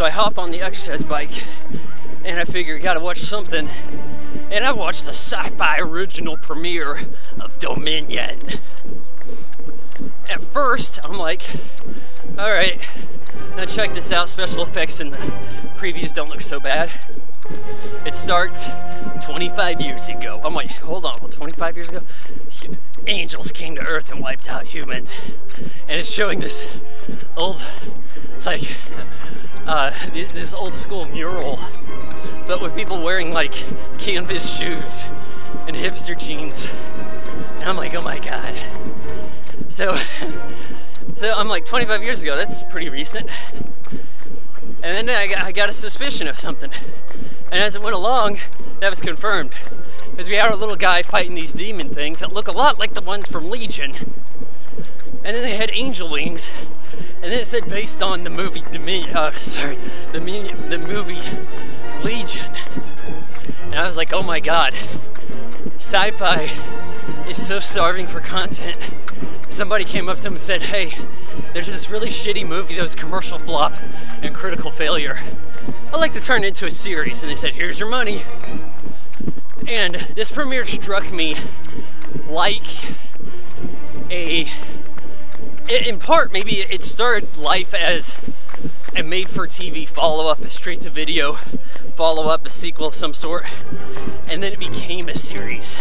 So I hop on the exercise bike and I figure gotta watch something. And I watched the Syfy original premiere of Dominion. At first, I'm like, all right, now check this out. Special effects in the previews don't look so bad. It starts 25 years ago. I'm like, hold on, well, 25 years ago, angels came to Earth and wiped out humans, and it's showing this old, like, uh, this old school mural, but with people wearing like canvas shoes and hipster jeans. And I'm like, oh my god. So, so I'm like 25 years ago. That's pretty recent. And then I got, I got a suspicion of something. And as it went along, that was confirmed. Because we had a little guy fighting these demon things that look a lot like the ones from Legion. And then they had angel wings. And then it said based on the movie Dominion, uh, sorry, the, the movie Legion. And I was like, oh my god, Syfy is so starving for content. Somebody came up to him and said, hey, there's this really shitty movie that was commercial flop and critical failure. I'd like to turn it into a series. And they said, here's your money. And this premiere struck me like a, in part, maybe it started life as a made for TV follow up, a straight to video follow up, a sequel of some sort. And then it became a series.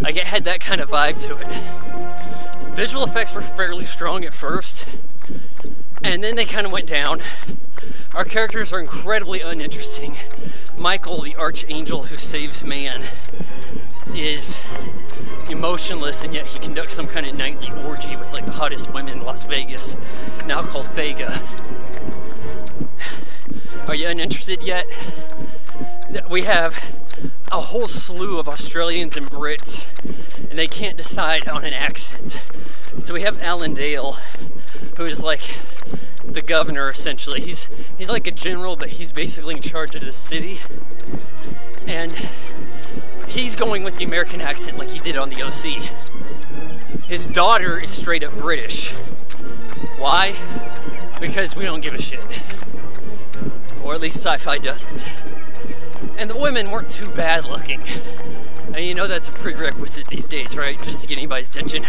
Like it had that kind of vibe to it. Visual effects were fairly strong at first, and then they kind of went down. Our characters are incredibly uninteresting. Michael, the archangel who saves man, is emotionless, and yet he conducts some kind of nightly orgy with like the hottest women in Las Vegas, now called Vega. Are you uninterested yet? We have a whole slew of Australians and Brits, and they can't decide on an accent. So we have Alan Dale, who is like the governor essentially. He's he's like a general, but he's basically in charge of the city. And he's going with the American accent like he did on the OC. His daughter is straight up British. Why? Because we don't give a shit. Or at least Syfy doesn't. And the women weren't too bad looking. And you know that's a prerequisite these days, right? Just to get anybody's attention.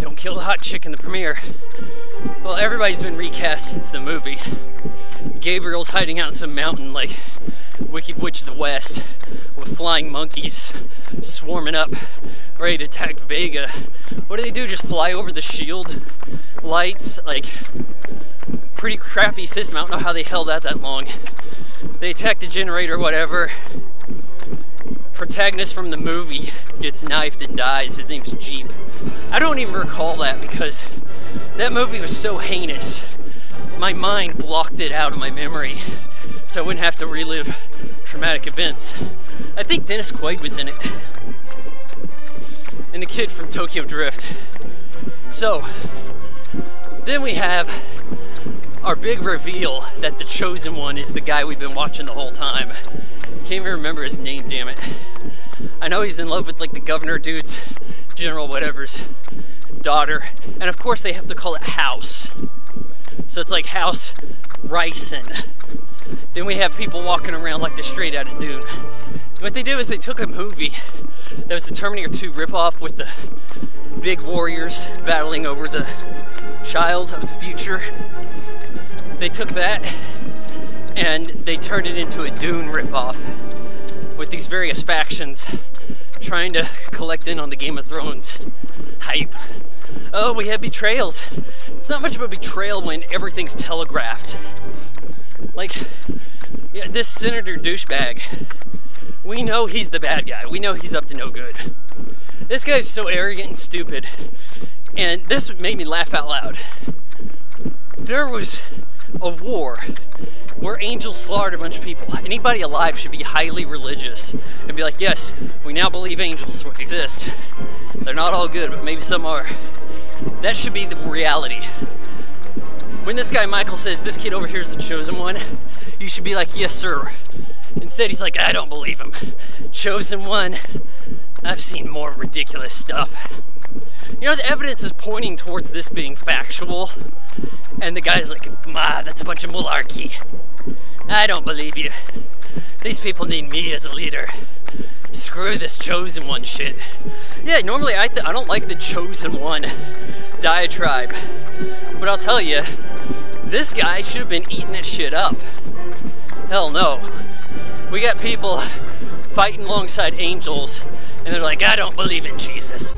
Don't kill the hot chick in the premiere. Well, everybody's been recast since the movie. Gabriel's hiding out in some mountain like Wicked Witch of the West with flying monkeys swarming up, ready to attack Vega. What do they do? Just fly over the shield lights? Like, pretty crappy system. I don't know how they held that that long. They attack the generator, whatever. Protagonist from the movie gets knifed and dies. His name's Jeep. I don't even recall that because that movie was so heinous. My mind blocked it out of my memory so I wouldn't have to relive traumatic events. I think Dennis Quaid was in it. And the kid from Tokyo Drift. So, then we have our big reveal that the chosen one is the guy we've been watching the whole time. Can't even remember his name, damn it. I know he's in love with like the governor dude's general whatever's daughter. And of course they have to call it House. So it's like House Riesen. Then we have people walking around like they're straight out of Dune. What they do is they took a movie that was the Terminator 2 ripoff with the big warriors battling over the child of the future. They took that and they turned it into a Dune ripoff with these various factions trying to collect in on the Game of Thrones hype. Oh, we have betrayals. It's not much of a betrayal when everything's telegraphed. Like, yeah, this senator douchebag, we know he's the bad guy. We know he's up to no good. This guy's so arrogant and stupid. And this made me laugh out loud. There was a war where angels slaughtered a bunch of people. Anybody alive should be highly religious and be like, yes, we now believe angels exist. They're not all good, but maybe some are. That should be the reality. When this guy Michael says, this kid over here is the chosen one, you should be like, yes, sir. Instead, he's like, I don't believe him. Chosen one. I've seen more ridiculous stuff. You know, the evidence is pointing towards this being factual, and the guy's like, Ma, that's a bunch of malarkey. I don't believe you. These people need me as a leader. Screw this chosen one shit. Yeah, normally I, I don't like the chosen one diatribe, but I'll tell you, this guy should have been eating that shit up. Hell no. We got people fighting alongside angels, and they're like, I don't believe in Jesus.